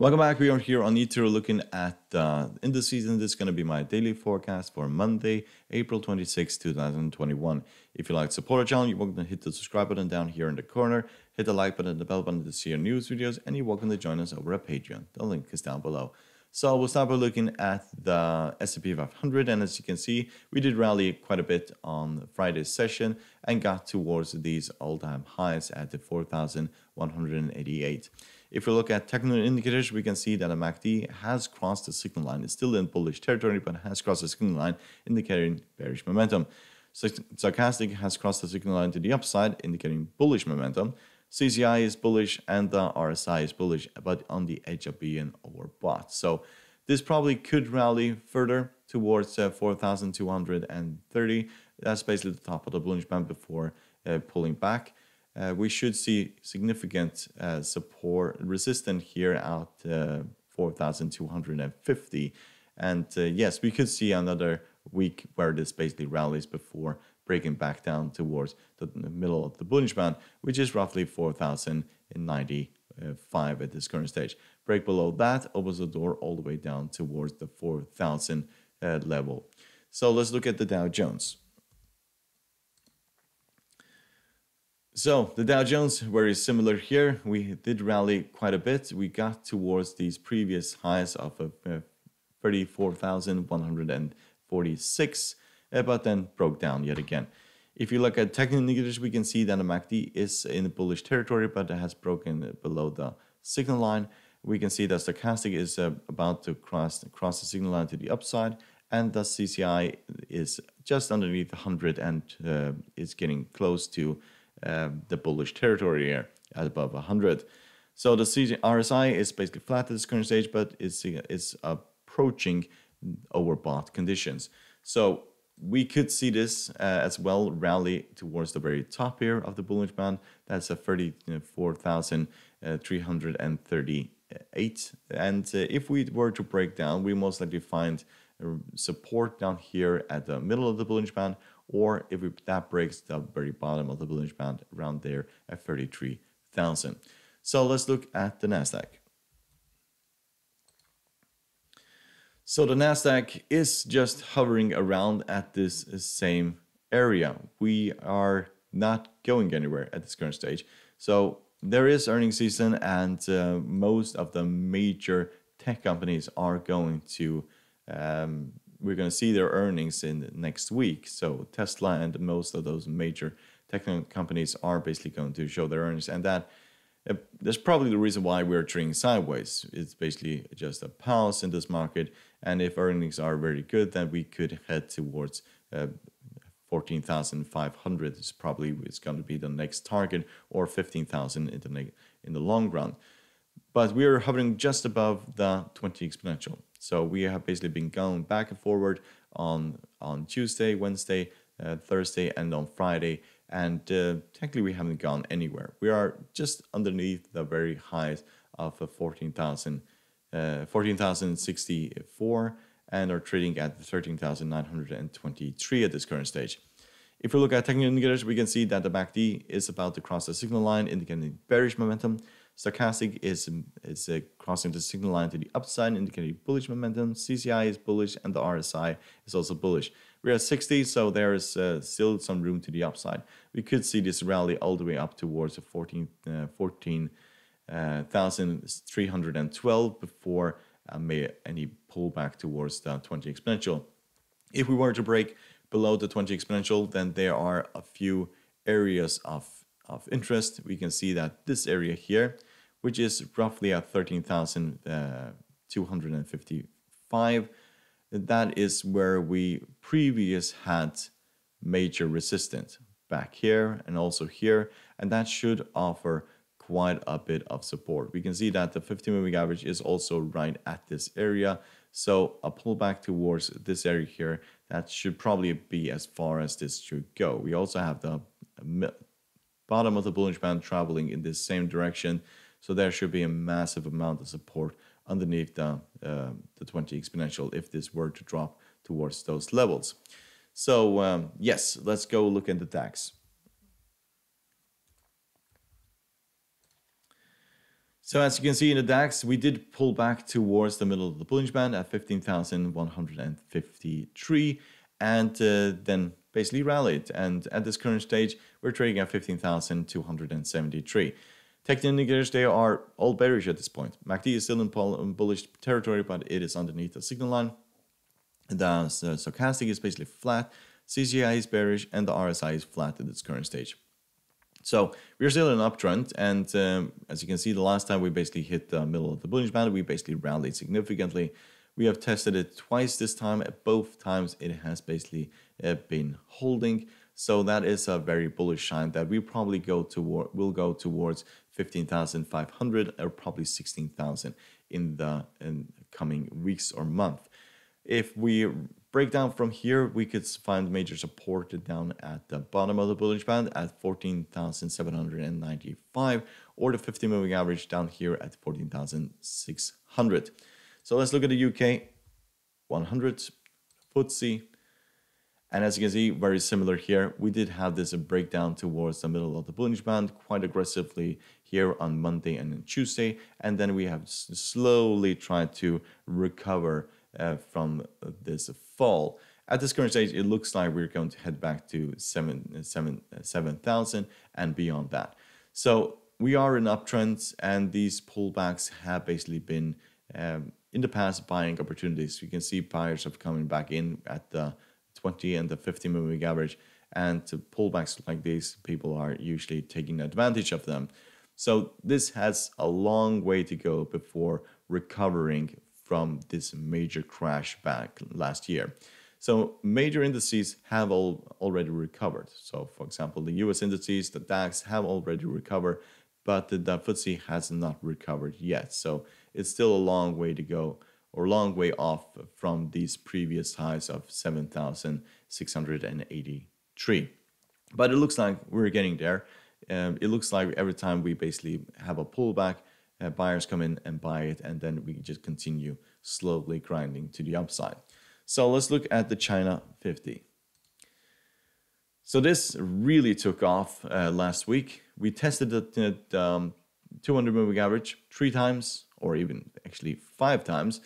Welcome back. We are here on eToro looking at uh, in the season. This is going to be my daily forecast for Monday, April 26, 2021. If you like to support our channel, you're welcome to hit the subscribe button down here in the corner, hit the like button and the bell button to see our news videos, and you're welcome to join us over at Patreon. The link is down below. So we'll start by looking at the S&P 500, and as you can see, we did rally quite a bit on Friday's session and got towards these all-time highs at the 4,188. If we look at technical indicators, we can see that a MACD has crossed the signal line. It's still in bullish territory, but has crossed the signal line, indicating bearish momentum. Stochastic has crossed the signal line to the upside, indicating bullish momentum. CCI is bullish and the RSI is bullish, but on the edge of being overbought. So this probably could rally further towards uh, 4,230. That's basically the top of the Bollinger band before uh, pulling back uh, we should see significant uh, support resistance here at uh, 4,250. And uh, yes, we could see another week where this basically rallies before breaking back down towards the middle of the Bollinger band, which is roughly 4,095 at this current stage. Break below that opens the door all the way down towards the 4,000 uh, level. So let's look at the Dow Jones. So the Dow Jones very similar here. We did rally quite a bit. We got towards these previous highs of uh, 34,146, uh, but then broke down yet again. If you look at technical indicators, we can see that the MACD is in bullish territory, but it has broken below the signal line. We can see that stochastic is uh, about to cross cross the signal line to the upside, and the CCI is just underneath 100 and uh, is getting close to uh, the bullish territory here at above 100. So the RSI is basically flat at this current stage, but it's, it's approaching overbought conditions. So we could see this uh, as well rally towards the very top here of the Bollinger band. That's a 34,338. And uh, if we were to break down, we most likely find support down here at the middle of the Bollinger band or if we, that breaks the very bottom of the Bollinger Band around there at 33,000. So let's look at the NASDAQ. So the NASDAQ is just hovering around at this same area. We are not going anywhere at this current stage. So there is earnings season and uh, most of the major tech companies are going to um, we're going to see their earnings in next week. So Tesla and most of those major tech companies are basically going to show their earnings, and that uh, that's probably the reason why we're trading sideways. It's basically just a pause in this market, and if earnings are very good, then we could head towards. Uh, 14,500 is probably is going to be the next target, or 15,000 in the in the long run. But we are hovering just above the 20 exponential. So we have basically been going back and forward on on Tuesday, Wednesday, uh, Thursday, and on Friday. And uh, technically, we haven't gone anywhere. We are just underneath the very highs of uh, 14,000, uh, 14,064 and are trading at 13,923 at this current stage. If we look at technical indicators, we can see that the MACD is about to cross the signal line, indicating bearish momentum. Stochastic is, is uh, crossing the signal line to the upside, indicating bullish momentum. CCI is bullish, and the RSI is also bullish. We're at 60, so there is uh, still some room to the upside. We could see this rally all the way up towards 14, uh, 14,312 uh, before uh, any pullback towards the 20 exponential. If we were to break below the 20 exponential, then there are a few areas of, of interest. We can see that this area here which is roughly at 13,255. Uh, that is where we previous had major resistance back here and also here, and that should offer quite a bit of support. We can see that the 50 moving average is also right at this area. So a pullback towards this area here, that should probably be as far as this should go. We also have the bottom of the Bollinger band traveling in this same direction. So there should be a massive amount of support underneath the, uh, the 20 exponential if this were to drop towards those levels. So um, yes, let's go look at the DAX. So as you can see in the DAX, we did pull back towards the middle of the Bollinger Band at 15,153 and uh, then basically rallied. And at this current stage, we're trading at 15,273. Technical indicators, they are all bearish at this point. MACD is still in bullish territory, but it is underneath the signal line. The stochastic is basically flat, CCI is bearish, and the RSI is flat at its current stage. So we're still in an uptrend, and um, as you can see, the last time we basically hit the middle of the Bollinger band, we basically rallied significantly. We have tested it twice this time. At both times, it has basically uh, been holding. So that is a very bullish sign that we probably go toward will go towards 15,500 or probably 16,000 in the in coming weeks or month. If we break down from here, we could find major support down at the bottom of the Bollinger band at 14,795 or the 50 moving average down here at 14,600. So let's look at the UK 100 FTSE. And as you can see, very similar here. We did have this breakdown towards the middle of the Bollinger Band quite aggressively here on Monday and Tuesday. And then we have slowly tried to recover uh, from this fall. At this current stage, it looks like we're going to head back to 7,000 7, 7, and beyond that. So we are in uptrends, and these pullbacks have basically been um, in the past buying opportunities. You can see buyers have coming back in at the 20 and the 50 moving average. And to pullbacks like these, people are usually taking advantage of them. So this has a long way to go before recovering from this major crash back last year. So major indices have all already recovered. So for example, the US indices, the DAX have already recovered, but the, the FTSE has not recovered yet. So it's still a long way to go or long way off from these previous highs of 7,683. But it looks like we're getting there. Um, it looks like every time we basically have a pullback, uh, buyers come in and buy it, and then we just continue slowly grinding to the upside. So let's look at the China 50. So this really took off uh, last week. We tested at um, 200 moving average three times, or even actually five times,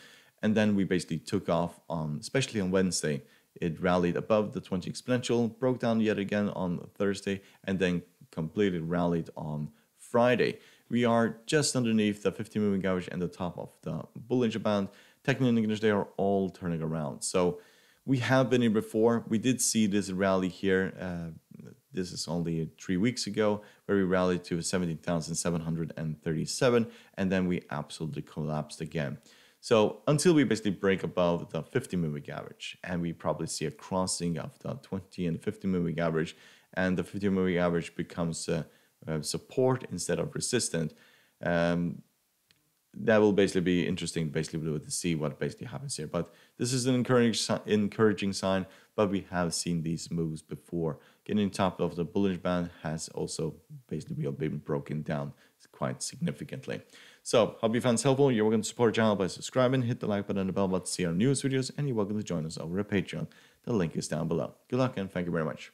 and then we basically took off on, especially on Wednesday. It rallied above the 20 exponential, broke down yet again on Thursday, and then completely rallied on Friday. We are just underneath the 50 moving average and the top of the Bollinger Band. Technical indicators, they are all turning around. So we have been here before. We did see this rally here. Uh, this is only three weeks ago, where we rallied to 17,737, and then we absolutely collapsed again. So until we basically break above the 50 moving average, and we probably see a crossing of the 20 and 50 moving average, and the 50 moving average becomes a, a support instead of resistant, um, that will basically be interesting, basically to see what basically happens here. But this is an encouraging encouraging sign. But we have seen these moves before. Getting top of the Bollinger band has also basically been broken down quite significantly. So, hope you found this helpful. You're welcome to support our channel by subscribing, hit the like button and the bell button to see our newest videos, and you're welcome to join us over at Patreon. The link is down below. Good luck and thank you very much.